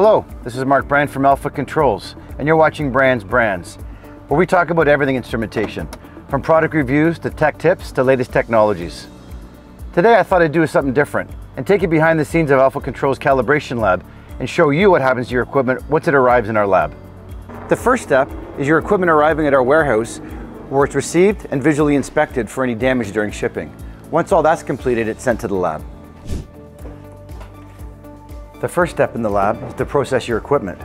Hello, this is Mark Brand from Alpha Controls, and you're watching Brands Brands, where we talk about everything instrumentation, from product reviews to tech tips to latest technologies. Today I thought I'd do something different and take you behind the scenes of Alpha Controls calibration lab and show you what happens to your equipment once it arrives in our lab. The first step is your equipment arriving at our warehouse where it's received and visually inspected for any damage during shipping. Once all that's completed, it's sent to the lab. The first step in the lab is to process your equipment.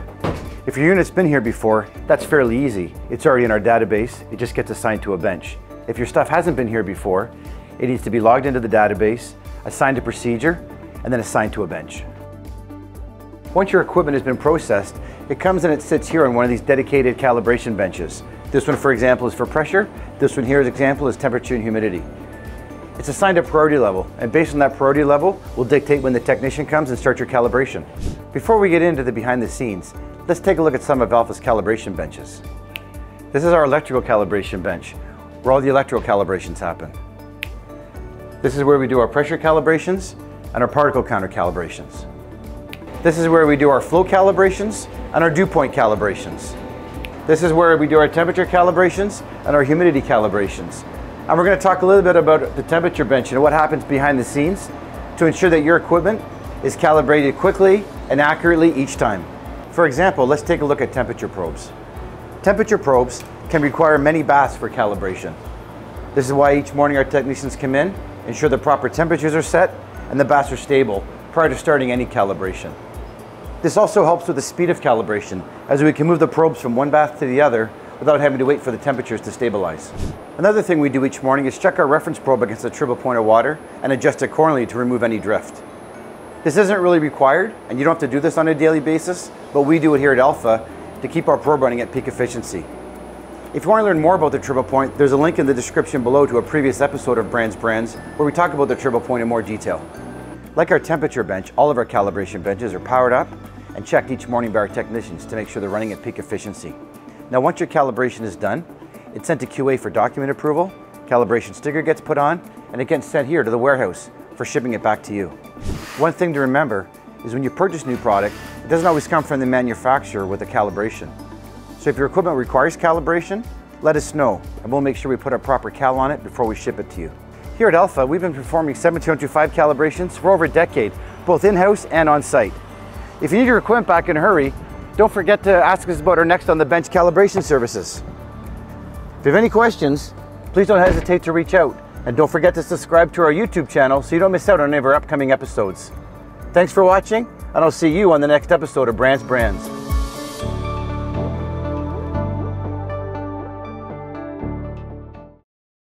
If your unit's been here before, that's fairly easy. It's already in our database, it just gets assigned to a bench. If your stuff hasn't been here before, it needs to be logged into the database, assigned a procedure, and then assigned to a bench. Once your equipment has been processed, it comes and it sits here on one of these dedicated calibration benches. This one, for example, is for pressure. This one here, as example, is temperature and humidity. It's assigned a priority level, and based on that priority level, will dictate when the technician comes and starts your calibration. Before we get into the behind the scenes, let's take a look at some of Alpha's calibration benches. This is our electrical calibration bench, where all the electrical calibrations happen. This is where we do our pressure calibrations and our particle counter calibrations. This is where we do our flow calibrations and our dew point calibrations. This is where we do our temperature calibrations and our humidity calibrations. And we're going to talk a little bit about the temperature bench and what happens behind the scenes to ensure that your equipment is calibrated quickly and accurately each time. For example, let's take a look at temperature probes. Temperature probes can require many baths for calibration. This is why each morning our technicians come in, ensure the proper temperatures are set and the baths are stable prior to starting any calibration. This also helps with the speed of calibration as we can move the probes from one bath to the other without having to wait for the temperatures to stabilize. Another thing we do each morning is check our reference probe against a triple point of water and adjust it accordingly to remove any drift. This isn't really required, and you don't have to do this on a daily basis, but we do it here at Alpha to keep our probe running at peak efficiency. If you want to learn more about the triple point, there's a link in the description below to a previous episode of Brands Brands where we talk about the triple point in more detail. Like our temperature bench, all of our calibration benches are powered up and checked each morning by our technicians to make sure they're running at peak efficiency. Now once your calibration is done, it's sent to QA for document approval, calibration sticker gets put on, and it gets sent here to the warehouse for shipping it back to you. One thing to remember is when you purchase new product, it doesn't always come from the manufacturer with a calibration. So if your equipment requires calibration, let us know and we'll make sure we put a proper cal on it before we ship it to you. Here at Alpha, we've been performing 17025 calibrations for over a decade, both in-house and on-site. If you need your equipment back in a hurry, don't forget to ask us about our next on the bench calibration services. If you have any questions, please don't hesitate to reach out. And don't forget to subscribe to our YouTube channel so you don't miss out on any of our upcoming episodes. Thanks for watching, and I'll see you on the next episode of Brands Brands.